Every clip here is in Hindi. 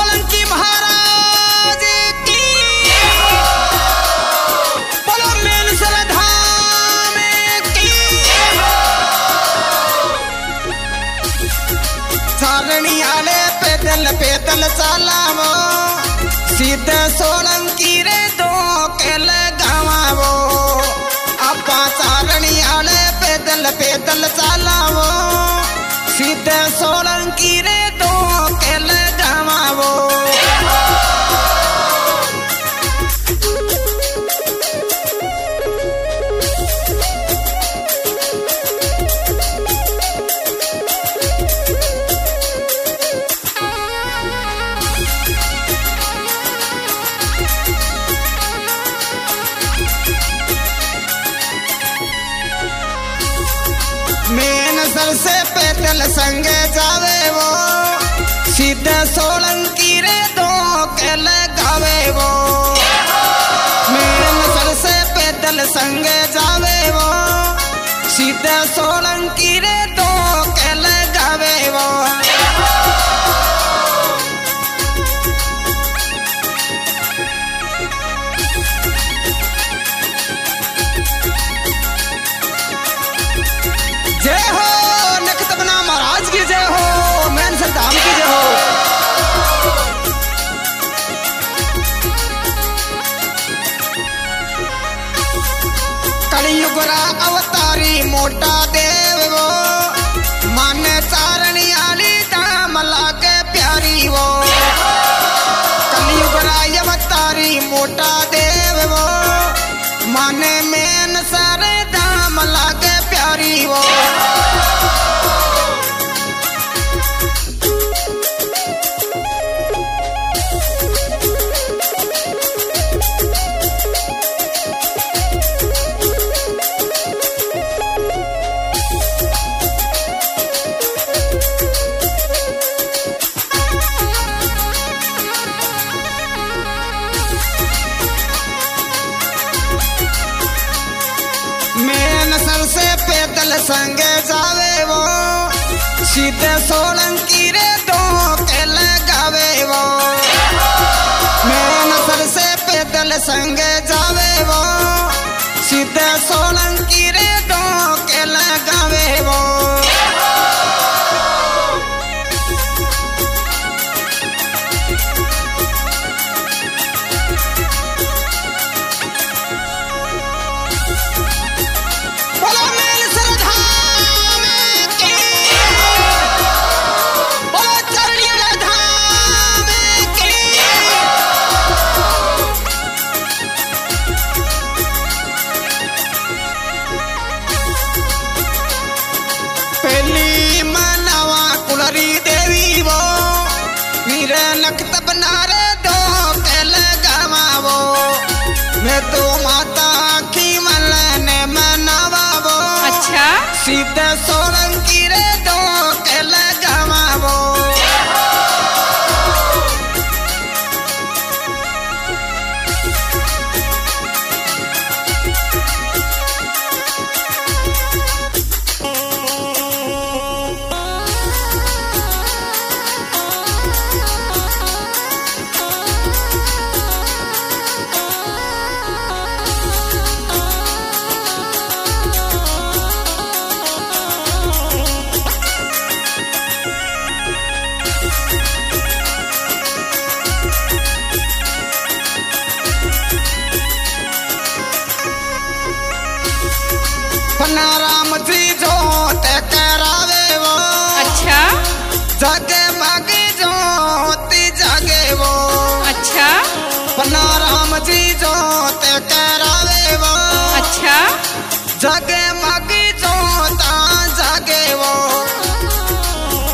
सोलंकी महाराज की। बोलो मेन की। चालणी आले पैदल पैदल चालावो। सीधे सोलंकी रे दो के लगावो चालणी आले पैदल पैदल चालावो। सीधे सोलंकी रे पैदल संगे जावे वो। सीधे सोलंकी रे दो के वो। मेरे सर से पैदल संगे जावे मोटा पहली मनावा कुलरी देवी वो। दो वो। मैं तो माता की मलने मनावा वो। अच्छा। सीधे सोलंकी जगे मगे ज्योति जगे वो। अच्छा। पन्ना राम जी जो ते करावे वो। अच्छा। जगे मगे जोता जगे वो।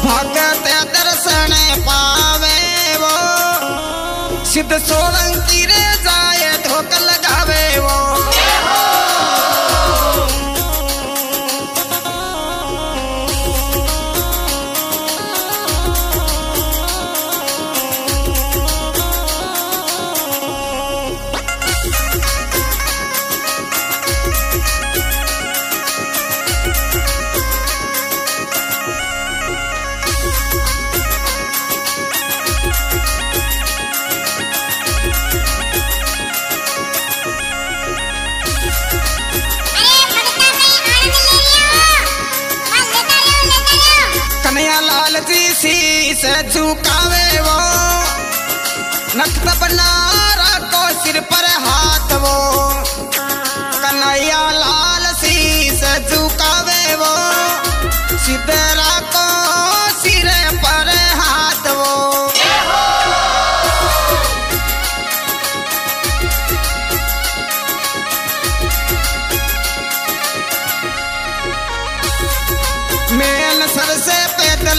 भगत दर्शन पावे वो। सिद्ध सोलंकी रे जाए धोक लगावे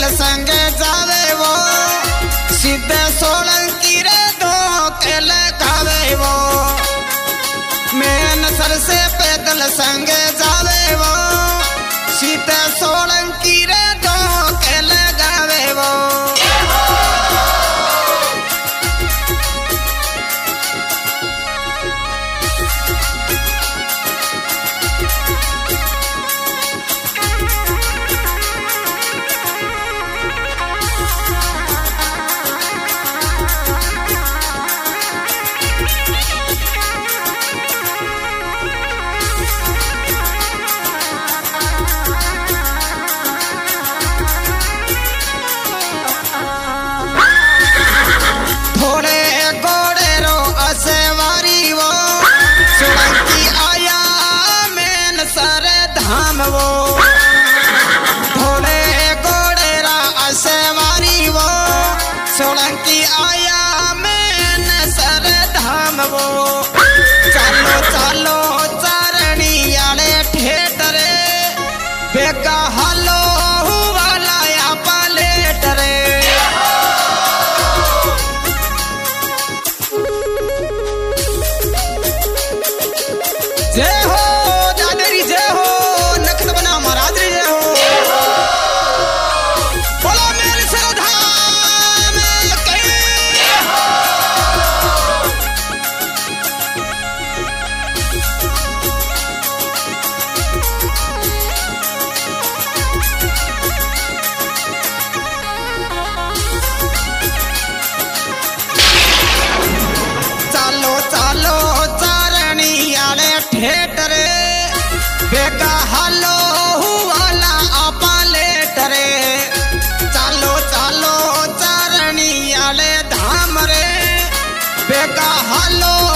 संग जावे वो। सीधे सोलंकी रे दो के लगावे वो। मेन नसर से पैदल संग जावे वो। सोलंकी आया मैं सर धाम वो। बेगा हालो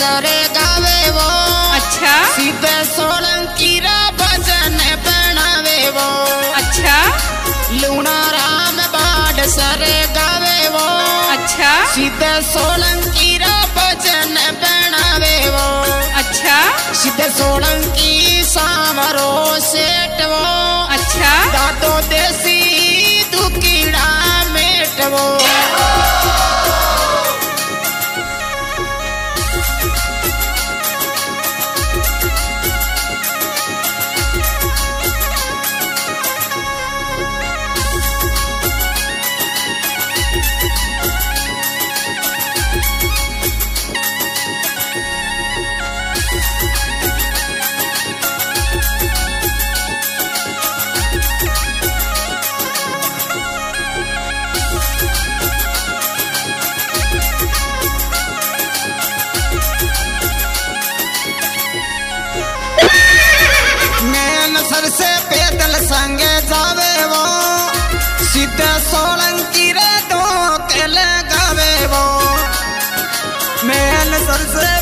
सरे गावे वो। अच्छा। सीधे सोलंकी रा भजन बनावे वो। अच्छा। लूना राम बाड सरे गावे वो। अच्छा। सीधे सोलंकी रा भजन बनावे वो। अच्छा। सीधे सोलंकी सामरो सेठ वो अच्छा। दादो देसी दुकीड़ा मेट वो से